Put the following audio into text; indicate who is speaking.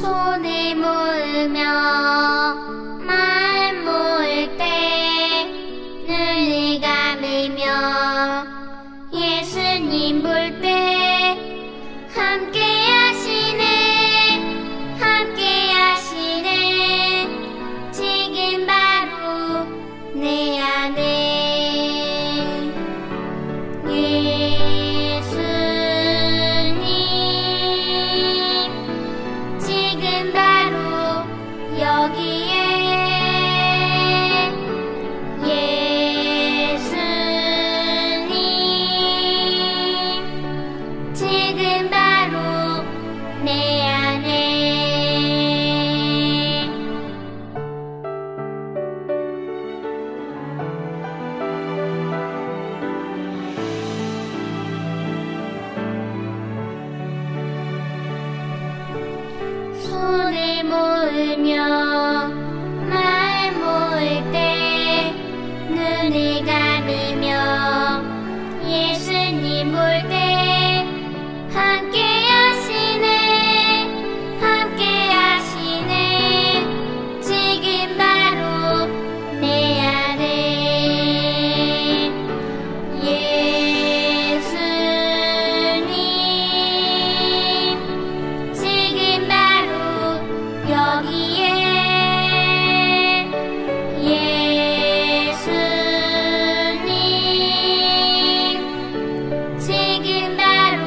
Speaker 1: 손을 모으면 예수님 볼 때 함께 머물며 여기에 예수님 지금 바로